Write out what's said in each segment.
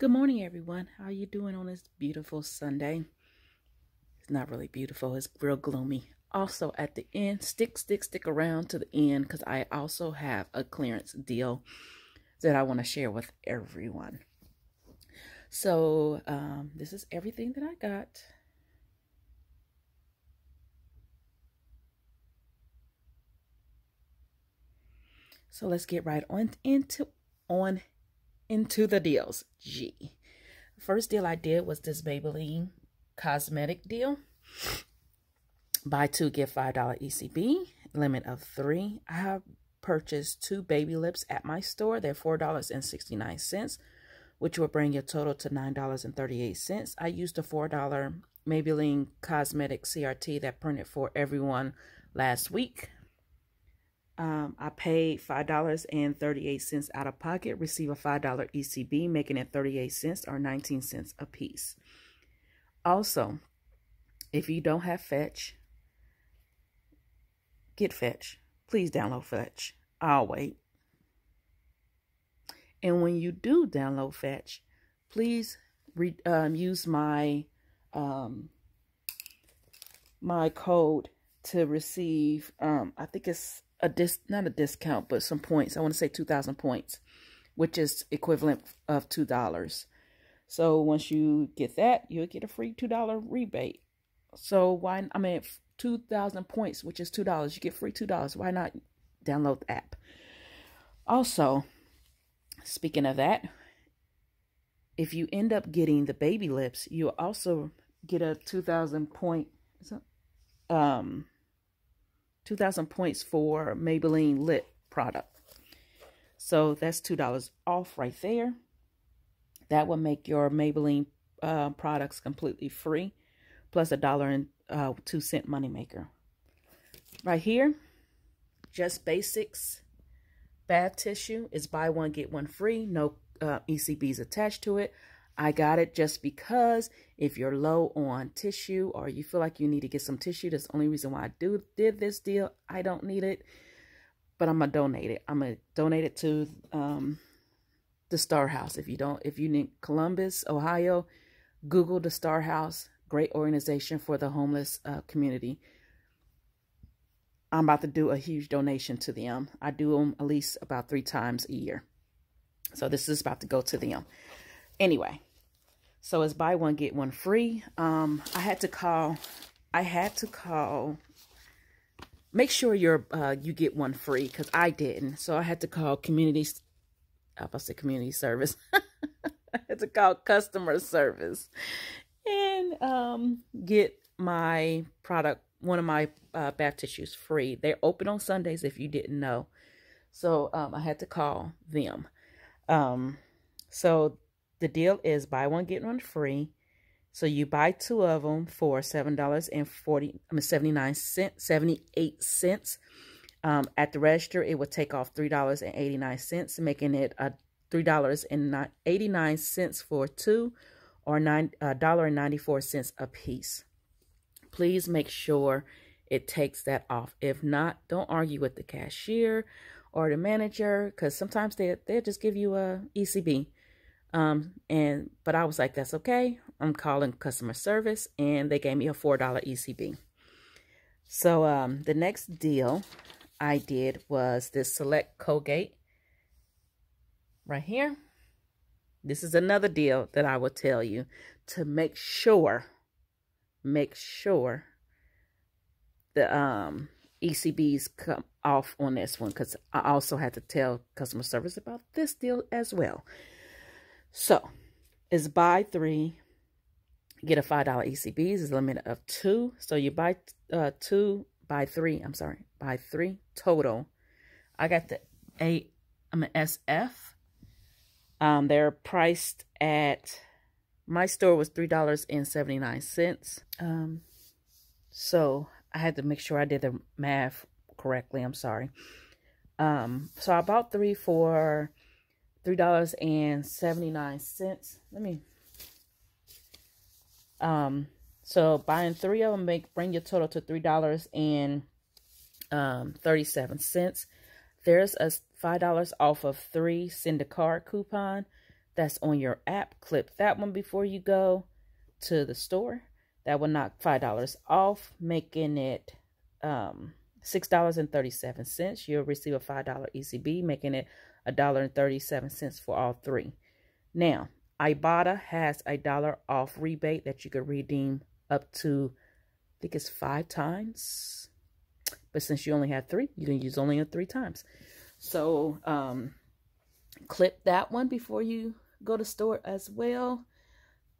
Good morning, everyone. How are you doing on this beautiful Sunday? It's not really beautiful. It's real gloomy. Also, at the end, stick, stick, stick around to the end because I also have a clearance deal that I want to share with everyone. So, um, this is everything that I got. So let's get right on into on into the deals. G. First deal I did was this Maybelline cosmetic deal. Buy two, get $5 ECB, limit of three. I have purchased two baby lips at my store. They're $4.69, which will bring your total to $9.38. I used a $4 Maybelline Cosmetic CRT that printed for everyone last week. Um, I paid $5.38 out of pocket, receive a $5 ECB, making it 38 cents or 19 cents a piece. Also, if you don't have Fetch, get Fetch. Please download Fetch. I'll wait. And when you do download Fetch, please re um, use my um, my code to receive. Um, I think it's a dis not a discount, but some points. I want to say 2,000 points, which is equivalent of $2. So once you get that, you'll get a free $2 rebate. So why, I mean, 2,000 points, which is $2, you get free $2. Why not download the app? Also, speaking of that, if you end up getting the baby lips, you'll also get a 2,000 point, um, 2,000 points for Maybelline Lip product. So that's $2 off right there. That will make your Maybelline uh, products completely free, plus a dollar and uh, two cent moneymaker. Right here, Just Basics bath tissue is buy one, get one free. No uh, ECBs attached to it. I got it just because if you're low on tissue or you feel like you need to get some tissue, that's the only reason why I do did this deal. I don't need it, but I'm gonna donate it. I'm gonna donate it to um, the Star House. If you don't, if you need Columbus, Ohio, Google the Star House. Great organization for the homeless uh, community. I'm about to do a huge donation to them. I do them at least about three times a year. So this is about to go to them. Anyway, so it's buy one, get one free. Um, I had to call, I had to call, make sure you're, uh, you get one free because I didn't. So I had to call community, I was say community service. I had to call customer service and um, get my product, one of my uh, bath tissues free. They're open on Sundays if you didn't know. So um, I had to call them. Um, so the deal is buy one, get one free. So you buy two of them for $7.40, I mean 79 cents, 78 cents. Um, at the register, it would take off $3.89, making it a $3.89 for two or $1.94 a piece. Please make sure it takes that off. If not, don't argue with the cashier or the manager because sometimes they, they'll just give you a ECB. Um, and but I was like, that's okay. I'm calling customer service, and they gave me a four dollar ECB. So um, the next deal I did was this Select Colgate right here. This is another deal that I will tell you to make sure, make sure the um ECBs come off on this one because I also had to tell customer service about this deal as well. So it's buy three, get a $5 ECBs is a limit of two. So you buy uh, two, buy three, I'm sorry, buy three total. I got the A, I'm an SF. Um, they're priced at, my store was $3.79. Um, so I had to make sure I did the math correctly. I'm sorry. Um, so I bought three for $3.79. Let me, um, so buying three of them make bring your total to $3.37. Um, There's a $5 off of three send a card coupon that's on your app, clip that one before you go to the store. That will knock $5 off, making it um, $6.37. You'll receive a $5 ECB, making it $1.37 for all three. Now, Ibotta has a dollar off rebate that you could redeem up to, I think it's five times. But since you only have three, you can use only three times. So, um, clip that one before you go to store as well.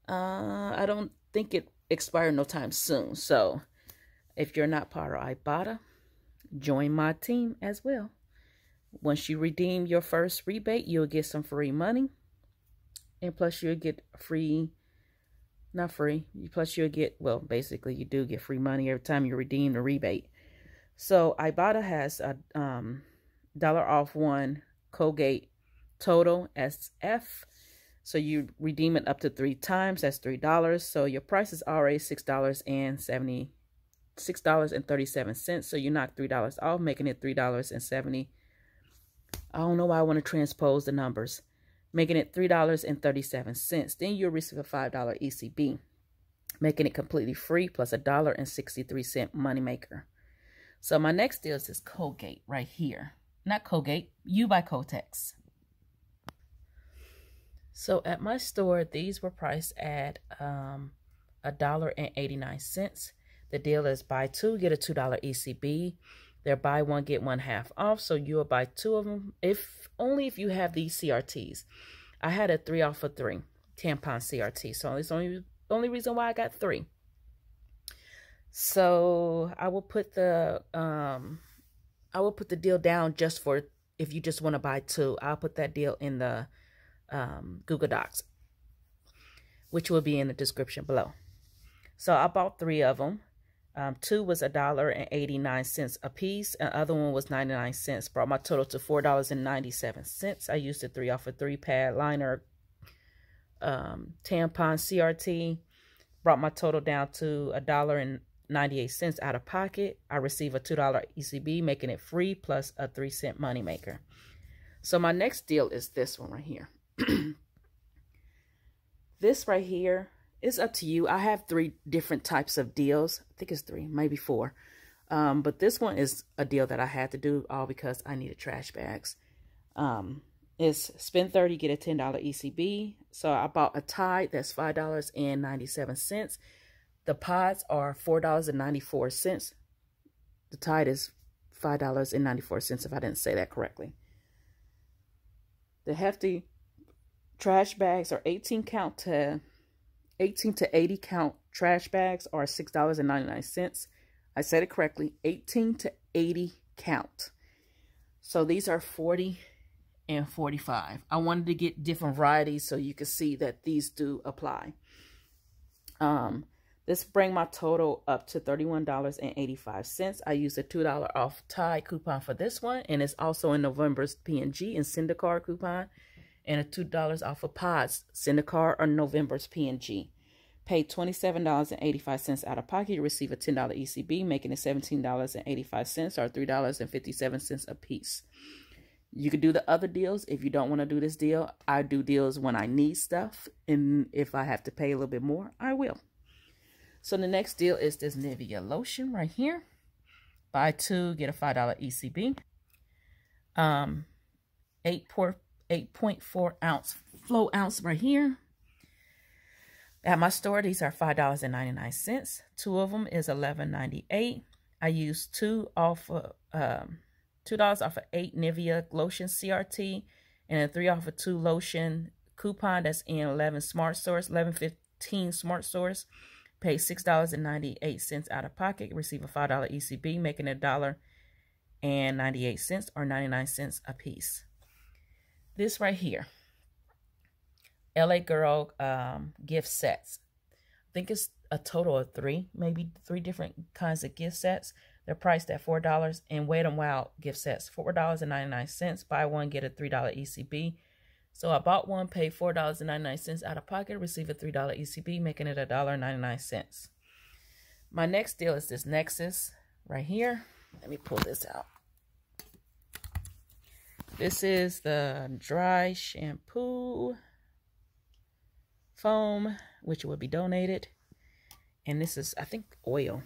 Uh, I don't think it expired no time soon. So, if you're not part of Ibotta, join my team as well. Once you redeem your first rebate, you'll get some free money. And plus you'll get free, not free, plus you'll get, well, basically you do get free money every time you redeem the rebate. So Ibotta has a um, dollar off one Colgate Total SF. So you redeem it up to three times. That's $3. So your price is already $6.70 $6.37. So you knock $3 off, making it $3.70. I don't know why I want to transpose the numbers. Making it $3.37. Then you'll receive a $5 ECB, making it completely free plus a dollar and 63 cent moneymaker. So my next deal is this Colgate right here. Not Colgate, you buy Kotex. So at my store, these were priced at um, a dollar and 89 cents. The deal is buy two, get a $2 ECB. They're buy one, get one half off. So you'll buy two of them, if only if you have these CRTs. I had a three off of three tampon CRT. So it's only only reason why I got three. So I will put the um I will put the deal down just for if you just want to buy two. I'll put that deal in the um, Google Docs, which will be in the description below. So I bought three of them. Um, two was a dollar and 89 cents a piece. The other one was 99 cents. Brought my total to $4.97. I used a three off a three pad liner um, tampon CRT. Brought my total down to a dollar and 98 cents out of pocket. I receive a $2 ECB, making it free plus a 3 cent moneymaker. So my next deal is this one right here. this right here it's up to you. I have three different types of deals. I think it's three, maybe four. Um, but this one is a deal that I had to do all because I needed trash bags. Um, it's spend 30, get a $10 ECB. So I bought a Tide that's $5.97. The pods are $4.94. The Tide is $5.94 if I didn't say that correctly. The hefty trash bags are 18 count to 18 to 80 count trash bags are $6.99. I said it correctly, 18 to 80 count. So these are 40 and 45. I wanted to get different varieties so you can see that these do apply. Um, this bring my total up to $31.85. I used a $2 off Tide coupon for this one, and it's also in November's P&G and coupon and a $2 off of pods, Syndicard or November's P&G. Pay $27.85 out of pocket. You receive a $10 ECB, making it $17.85 or $3.57 a piece. You could do the other deals if you don't want to do this deal. I do deals when I need stuff, and if I have to pay a little bit more, I will. So the next deal is this Nivea lotion right here. Buy two, get a $5 ECB. Um, 8.4 ounce flow ounce right here. At my store, these are $5.99. Two of them is $11.98. I used two off of, um, $2 off of 8 Nivea lotion CRT and a 3 off of 2 lotion coupon that's in 11 SmartSource, 1115 SmartSource. Pay $6.98 out of pocket, receive a $5 ECB, making a dollar and 98 cents or 99 cents a piece. This right here, LA Girl um, gift sets. I think it's a total of three, maybe three different kinds of gift sets. They're priced at $4 and Wet n Wild gift sets, $4.99. Buy one, get a $3 ECB. So I bought one, paid $4.99 out of pocket, receive a $3 ECB, making it $1.99. My next deal is this Nexxus right here. Let me pull this out. This is the dry shampoo. Foam, which will be donated. And this is, I think, oil.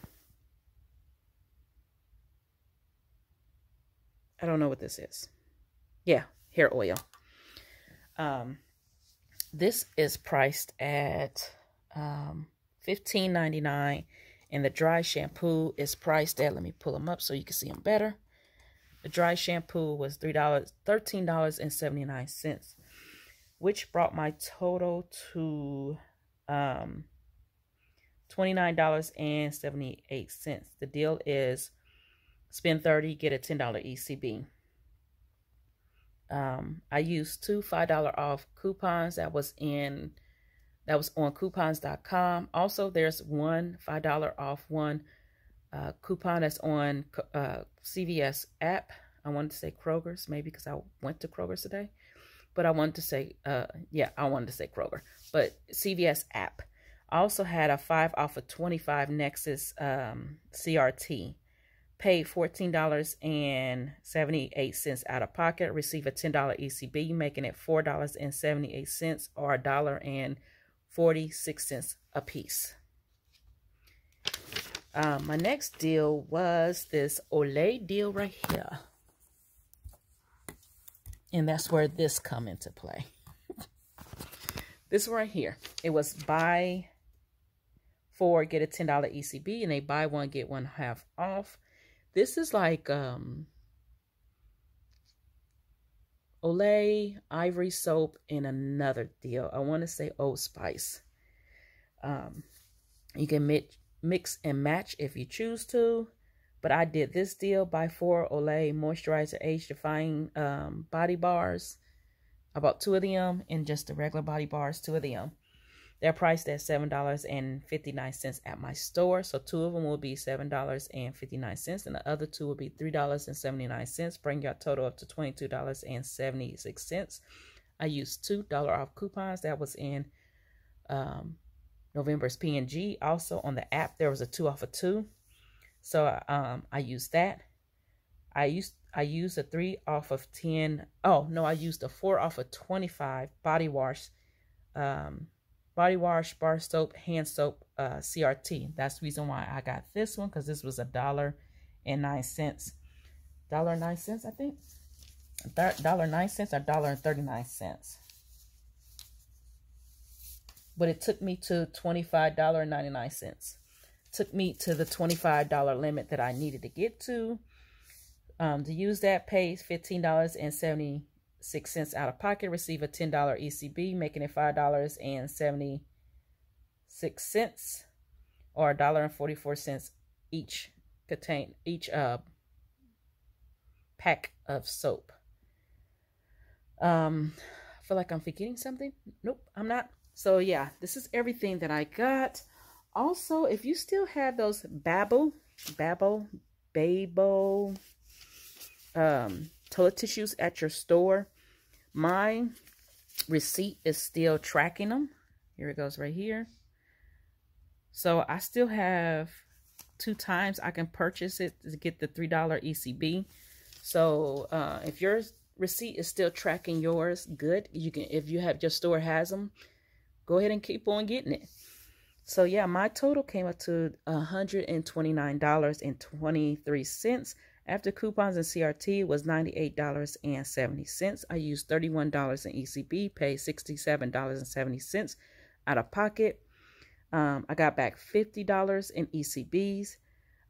I don't know what this is. Yeah, hair oil. Um, this is priced at um, $15.99 and the dry shampoo is priced at, let me pull them up so you can see them better. The dry shampoo was $3, $13.79, which brought my total to um, $29.78. The deal is spend 30 get a $10 ECB. Um, I used two $5 off coupons that was in that was on coupons.com. Also, there's one $5 off one uh, coupon that's on uh, CVS app. I wanted to say Kroger's, maybe because I went to Kroger's today. But I wanted to say, uh, yeah, I wanted to say Kroger. But CVS app. I also had a 5 off of 25 Nexxus um, CRT. Paid $14.78 out of pocket. Receive a $10 ECB, making it $4.78 or a dollar and 46 cents a piece. Um, my next deal was this Olay deal right here. And that's where this come into play. this right here. It was buy four, get a $10 ECB, and they buy one, get one half off. This is like um, Olay, Ivory Soap, and another deal. I want to say Old Spice. Um, you can mix, mix and match if you choose to. But I did this deal by four Olay Moisturizer Age Defying um, Body Bars. I bought two of them and just the regular body bars, two of them. They're priced at $7.59 at my store. So two of them will be $7.59 and the other two will be $3.79. Bring your total up to $22.76. I used $2 off coupons. That was in um, November's P&G. Also on the app, there was a 2 off of 2. So um, I used that. I used I used a 3 off of 10. Oh, no, I used a 4 off of 25 body wash um, body wash, bar soap, hand soap, uh, CRT. That's the reason why I got this one because this was a dollar and nine cents. Dollar nine cents, I think. Dollar nine cents or dollar and thirty nine cents. But it took me to twenty five dollar ninety nine cents. Took me to the twenty five dollar limit that I needed to get to. Um, to use that six cents out of pocket, receive a $10 ECB, making it $5.76 or a dollar and 44 cents each contain each uh pack of soap. Um I feel like I'm forgetting something. Nope, I'm not. So yeah, this is everything that I got. Also, if you still have those Babble, Babble, Babel, um, toilet tissues at your store, my receipt is still tracking them. Here it goes right here. So I still have two times I can purchase it to get the $3 ECB. So uh, if your receipt is still tracking yours, good. You can If you have your store has them, go ahead and keep on getting it. So yeah, my total came up to $129.23. After coupons and CRT was $98.70. I used $31 in ECB, paid $67.70 out of pocket. Um, I got back $50 in ECBs.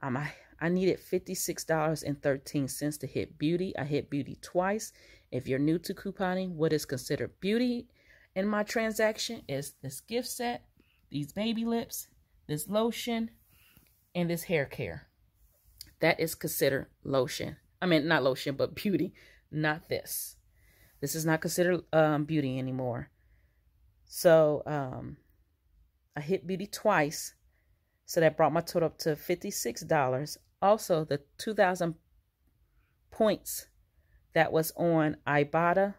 Um, I, I needed $56.13 to hit beauty. I hit beauty twice. If you're new to couponing, what is considered beauty in my transaction is this gift set, these baby lips, this lotion, and this hair care. That is considered lotion. I mean, not lotion, but beauty. Not this. This is not considered um, beauty anymore. So um, I hit beauty twice. So that brought my total up to $56. Also, the 2,000 points that was on Ibotta,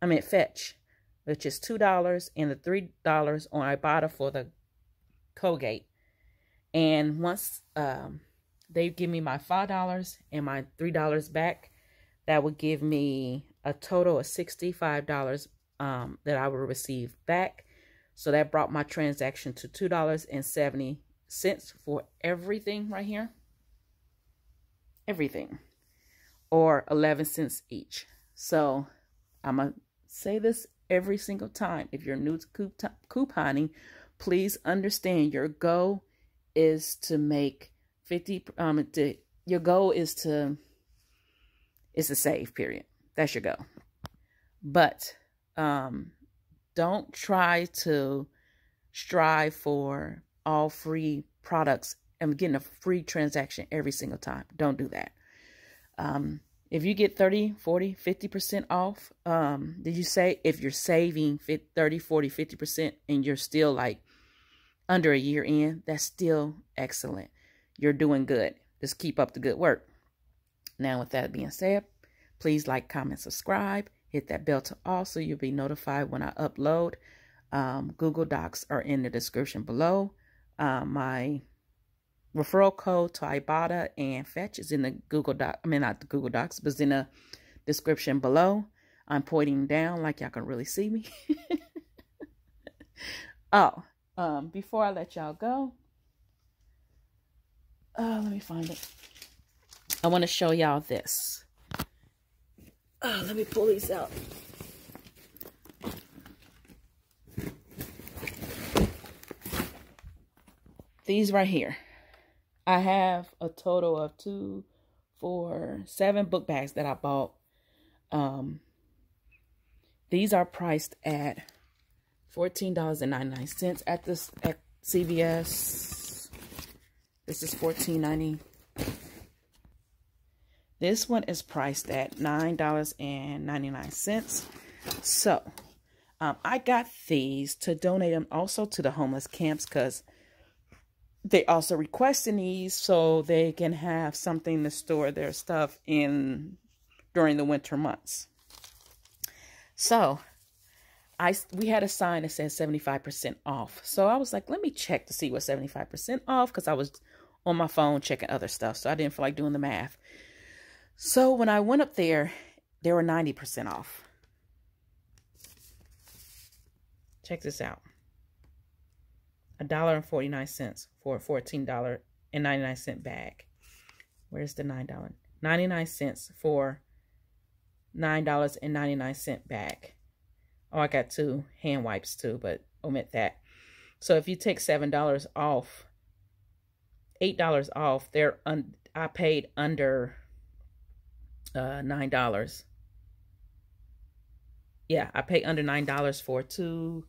I mean Fetch, which is $2 and the $3 on Ibotta for the Colgate. And once um, they give me my $5 and my $3 back, that would give me a total of $65 um, that I will receive back. So that brought my transaction to $2.70 for everything right here. Everything. Or 11 cents each. So I'm going to say this every single time. If you're new to couponing, please understand your goal is to make 50 um to, your goal is to is to save period. That's your goal. But um don't try to strive for all free products and getting a free transaction every single time. Don't do that. Um if you get 30 40 50% off um did you say if you're saving 30 40 50% and you're still like under a year in, that's still excellent. You're doing good. Just keep up the good work. Now, with that being said, please like, comment, subscribe. Hit that bell to all so you'll be notified when I upload. Um, Google Docs are in the description below. Um, my referral code to Ibotta and Fetch is in the Google Doc. I mean, not the Google Docs, but it's in the description below. I'm pointing down like y'all can really see me. oh, um, before I let y'all go, uh, let me find it. I want to show y'all this. Uh, let me pull these out. These right here. I have a total of two, four, seven book bags that I bought. Um, these are priced at $14.99 at this at CVS. This is $14.90. This one is priced at $9.99. So, um, I got these to donate them also to the homeless camps because they also requesting these so they can have something to store their stuff in during the winter months. So, I we had a sign that said 75% off. So I was like, let me check to see what 75% off because I was on my phone checking other stuff. So I didn't feel like doing the math. So when I went up there, they were 90% off. Check this out. A dollar and 49 cents for a $14 and 99 cent bag. Where's the $9? 99 cents for $9.99 bag. Oh, I got two hand wipes too, but omit that. So if you take $7 off, $8 off, they're un I paid under uh, $9. Yeah, I paid under $9 for two,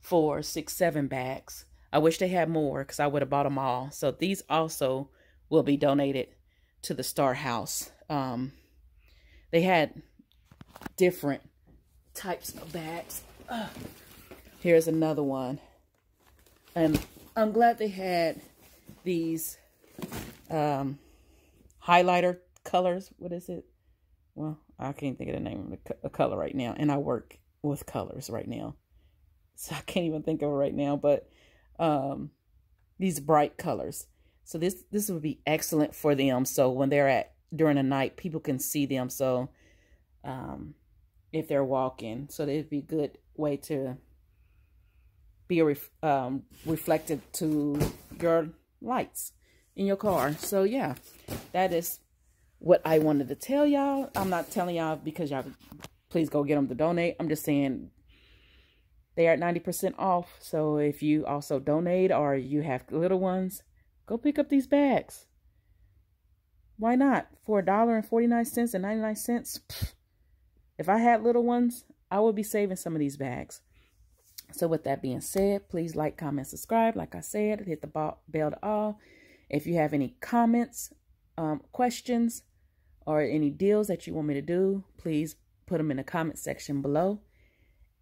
four, six, seven bags. I wish they had more because I would have bought them all. So these also will be donated to the Star House. Um, they had different types of bags. Uh, here's another one. And I'm glad they had these um, highlighter colors. What is it? Well, I can't think of the name of the color right now. And I work with colors right now. So I can't even think of it right now. But um, these bright colors. So this this would be excellent for them. So when they're at during the night, people can see them. So um, if they're walking. So it'd be a good way to be ref um, reflected to your lights in your car. So yeah, that is what I wanted to tell y'all. I'm not telling y'all because y'all please go get them to donate. I'm just saying they are at 90% off. So if you also donate or you have little ones, go pick up these bags. Why not? For a dollar and 49 cents and 99 cents. If I had little ones, I would be saving some of these bags. So with that being said, please like, comment, subscribe. Like I said, hit the bell to all. If you have any comments, um, questions, or any deals that you want me to do, please put them in the comment section below.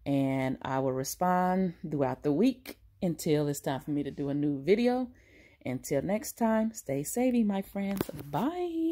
And I will respond throughout the week until it's time for me to do a new video. Until next time, stay savvy, my friends. Bye.